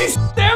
She's there!